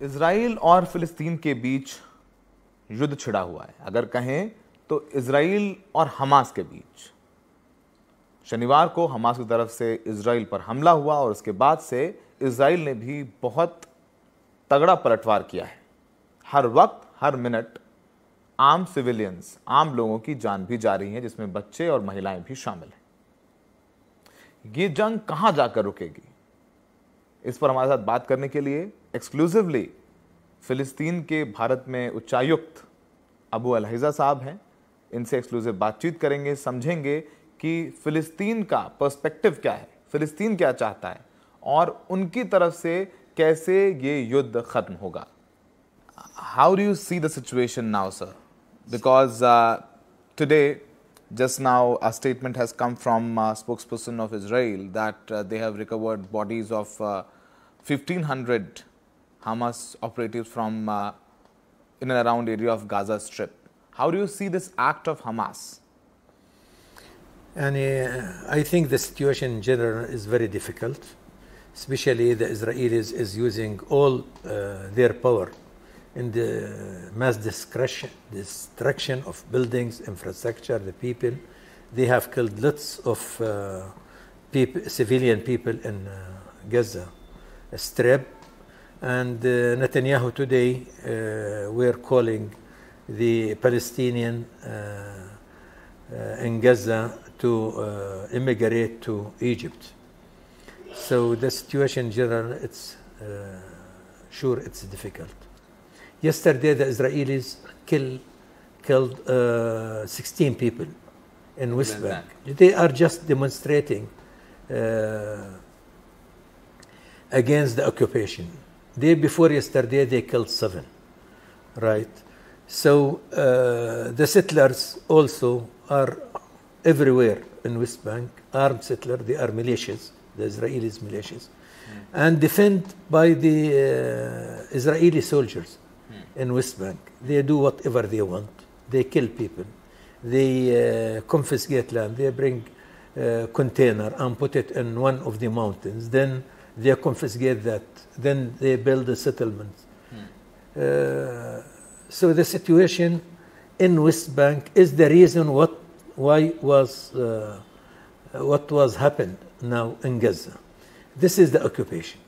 Israel और फिलिस्तीन के बीच युद्ध छिड़ा हुआ है। अगर कहें तो इसराइल और हमास के बीच। शनिवार को हमास की तरफ़ से इसराइल पर हमला हुआ और उसके बाद से इसराइल ने भी बहुत तगड़ा पलटवार किया है। हर वक्त, हर मिनट आम सिविलियंस, आम लोगों की जान भी जा रही है, जिसमें बच्चे और महिलाएँ भी शामिल हैं। ये जंग कहाँ जाकर रुकेगी? इस पर हमारे साथ बात करने के लिए एक्सक्लूसिवली फिलिस्तीन के भारत में उच्चायुक्त अबू अलहिजा साहब हैं। इनसे एक्सक्लूसिव बातचीत करेंगे समझेंगे कि फिलिस्तीन का पर्सपेक्टिव क्या है फिलिस्तीन क्या चाहता है और उनकी तरफ़ से कैसे ये युद्ध खत्म होगा। How do you see the situation now sir because today just now a statement has come from uh, spokesperson of Israel that uh, they have recovered bodies of uh, 1500 Hamas operatives from uh, in and around area of Gaza Strip. How do you see this act of Hamas? And uh, I think the situation in general is very difficult, especially the Israelis is using all uh, their power in the mass destruction, destruction of buildings, infrastructure, the people. They have killed lots of uh, people, civilian people in uh, Gaza Strip. And uh, Netanyahu today, uh, we're calling the Palestinian uh, in Gaza to immigrate to Egypt. So the situation in general, it's sure it's difficult. Yesterday, the Israelis kill, killed uh, 16 people in West West Bank. They are just demonstrating uh, against the occupation. Day before yesterday, they killed seven, right? So uh, the settlers also are everywhere in West Bank, armed settlers, they are militias, the Israelis militias, and defend by the uh, Israeli soldiers in West Bank. They do whatever they want. They kill people. They uh, confiscate land. They bring uh, container and put it in one of the mountains. Then they confiscate that. Then they build a settlement. Uh, so the situation in West Bank is the reason what why was uh, what was happened now in Gaza. This is the occupation.